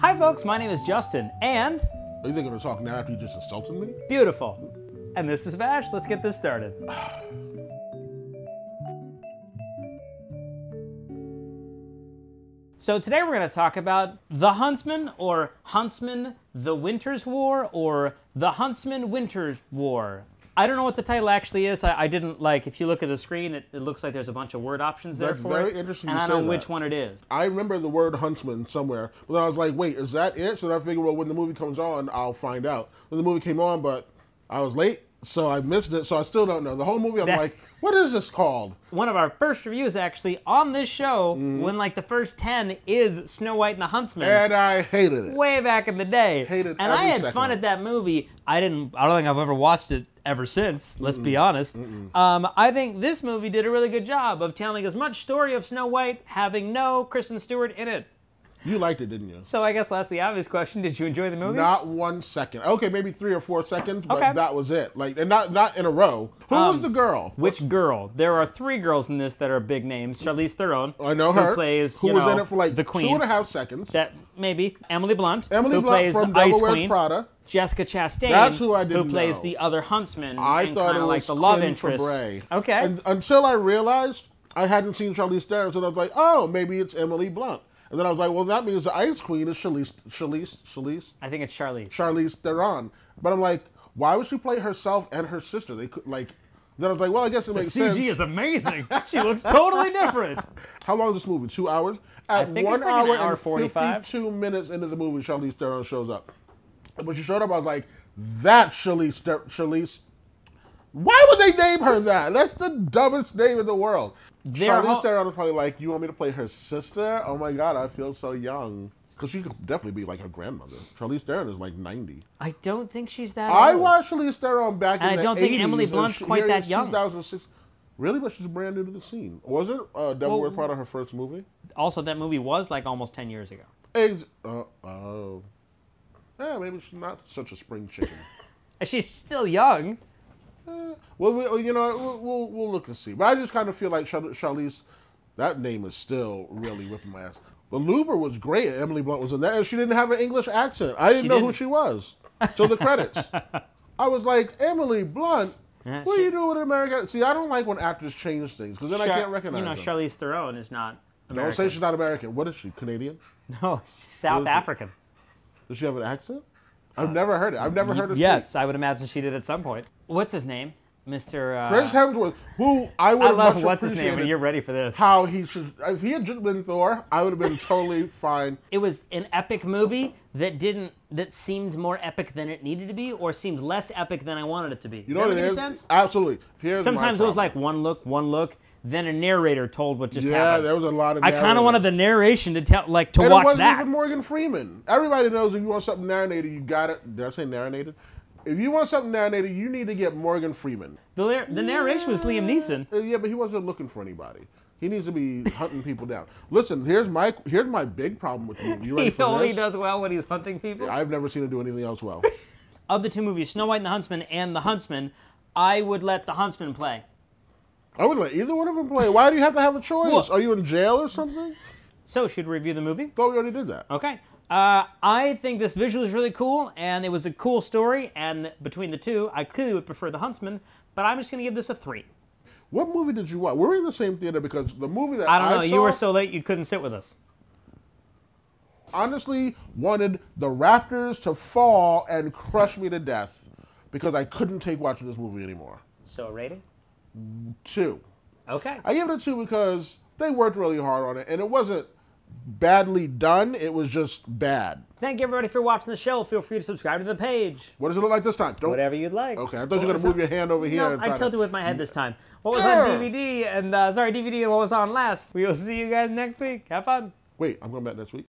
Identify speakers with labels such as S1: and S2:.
S1: Hi, folks, my name is Justin, and
S2: Are you thinking to talk now after you just insulted me?
S1: beautiful. And this is Vash. Let's get this started. So, today we're going to talk about The Huntsman, or Huntsman The Winter's War, or The Huntsman Winter's War. I don't know what the title actually is. I, I didn't like, if you look at the screen, it, it looks like there's a bunch of word options there
S2: That's
S1: for
S2: very
S1: it.
S2: interesting
S1: And I don't know
S2: that.
S1: which one it is.
S2: I remember the word huntsman somewhere, but then I was like, wait, is that it? So then I figured, well, when the movie comes on, I'll find out. When the movie came on, but I was late, so I missed it, so I still don't know. The whole movie, I'm
S1: That-
S2: like, what is this called?
S1: one of our first reviews actually on this show
S2: Mm-hmm.
S1: when like the first 10 is Snow White and the Huntsman.
S2: And I hated it.
S1: way back in the day.
S2: Hated
S1: and I had
S2: second
S1: fun at that movie. I didn't I don't think I've ever watched it ever since, let's be honest. Um, I think this movie did a really good job of telling as much story of Snow White having no Kristen Stewart in it.
S2: You liked it, didn't you?
S1: So I guess that's the obvious question. Did you enjoy the movie?
S2: Not one second. Okay, maybe three or four seconds, but
S1: Okay.
S2: that was it. Like, and not not in a row. Who was um, the girl?
S1: Which girl? There are three girls in this that are big names. Charlize Theron,
S2: I know her.
S1: who plays
S2: who
S1: you
S2: was
S1: know,
S2: in it for like
S1: the queen.
S2: and a half seconds.
S1: That maybe Emily Blunt,
S2: Emily
S1: who
S2: Blunt
S1: plays
S2: from
S1: the Ice
S2: Devil
S1: Queen.
S2: Prada.
S1: Jessica Chastain,
S2: That's who I didn't who
S1: plays
S2: know.
S1: the other huntsman.
S2: I
S1: and
S2: thought it
S1: like
S2: was
S1: the love
S2: Quinn
S1: interest.
S2: Fabray.
S1: Okay.
S2: And until I realized I hadn't seen Charlize Theron, so I was like, oh, maybe it's Emily Blunt. And then I was like, well, that means the Ice Queen is Charlize, Charlize, Charlize,
S1: I think it's Charlize.
S2: Charlize Theron. But I'm like, why would she play herself and her sister? They could like. Then I was like, well, I guess it makes
S1: CG
S2: sense.
S1: is amazing. she looks totally different.
S2: How long is this movie? Two hours. At one
S1: like
S2: hour
S1: hour
S2: and
S1: 45.
S2: fifty-two minutes into the movie, Charlize Theron shows up. And when she showed up, I was like, that Charlize, Charlize. Why would they name her that? That's the dumbest name in the world. Charlize Theron was probably like, you want me to play her sister? Oh my god, I feel so young. Because she could definitely be like her grandmother. Charlize Theron is like 90.
S1: I don't think she's that
S2: I
S1: old.
S2: watched Charlize Theron back in
S1: And I
S2: the
S1: don't think Emily Blunt's
S2: she-
S1: quite that
S2: is
S1: young.
S2: 2006. Really? But she's brand new to the scene. Wasn't uh, Devil
S1: Well-
S2: Wears Prada her first movie?
S1: Also, that movie was like almost 10 years ago.
S2: Ex- uh, oh. Yeah, maybe she's not such a spring chicken.
S1: She's still young.
S2: Eh, well, we, you know, we'll, we'll, we'll look and see. But I just kind of feel like Char- Charlize, that name is still really whipping my ass. But Looper was great. Emily Blunt was in that, and she didn't have an English accent. I didn't
S1: She
S2: know who
S1: didn't.
S2: she was till the credits. I was like, Emily Blunt.
S1: Yeah,
S2: what
S1: she-
S2: are you doing with America? See, I don't like when actors change things because then I can't recognize
S1: You know,
S2: them.
S1: Charlize Theron is not
S2: Don't say she's not American. What is she? Canadian?
S1: No, she's South? African.
S2: Does she have an accent? I've never heard it. I've never heard speak.
S1: Yes, I would imagine she did at some point. What's his name? Mr. Uh,
S2: Chris Hemsworth, who I would
S1: I
S2: have
S1: love what's his name, and you're ready for this.
S2: how he should. If he had just been Thor, I would have been totally fine.
S1: it was an epic movie that didn't that seemed more epic than it needed to be or seemed less epic than I wanted it to be.
S2: You know what it is?
S1: Sense?
S2: Absolutely. Here's
S1: Sometimes it was like one look, one look, then a narrator told what just
S2: yeah,
S1: happened.
S2: Yeah, there was a lot of.
S1: I kind of wanted the narration to tell, like, to
S2: And it
S1: watch
S2: wasn't
S1: that.
S2: even Morgan Freeman. Everybody knows if you want something narrated, you got it. Did I say narrated? If you want something narrated, you need to get Morgan Freeman.
S1: The, lar- the narration was Liam Neeson.
S2: Uh, Yeah, but he wasn't looking for anybody. He needs to be hunting people down. Listen, here's my here's my big problem with you. You ready
S1: He
S2: for
S1: only
S2: this?
S1: does well when he's hunting people.
S2: I've never seen him do anything else well.
S1: Of the two movies, Snow White and the Huntsman and The Huntsman, I would let The Huntsman play.
S2: I wouldn't let either one of them play. Why do you have to have a choice? Are you in jail or something?
S1: So, should we review the movie?
S2: Thought we already did that.
S1: Okay. Uh, I think this visual is really cool, and it was a cool story. And between the two, I clearly would prefer The Huntsman, but I'm just going to give this a three.
S2: What movie did you watch? We were in the same theater because the movie that
S1: I don't know.
S2: saw,
S1: you were so late you couldn't sit with us.
S2: honestly wanted the rafters to fall and crush me to death because I couldn't take watching this movie anymore.
S1: So, a rating?
S2: Two.
S1: Okay.
S2: I give it a two because they worked really hard on it and it wasn't badly done. It was just bad.
S1: Thank you, everybody, for watching the show. Feel free to subscribe to the page.
S2: What does it look like this time? Don't.
S1: Whatever you'd like.
S2: Okay, I thought
S1: What
S2: you were gonna move
S1: on-
S2: your hand over here.
S1: No, I
S2: try to-
S1: tilted with my head this time. What was
S2: Yeah.
S1: on DVD and uh, sorry DVD and what was on last? We will see you guys next week. Have fun.
S2: Wait, I'm going back next week.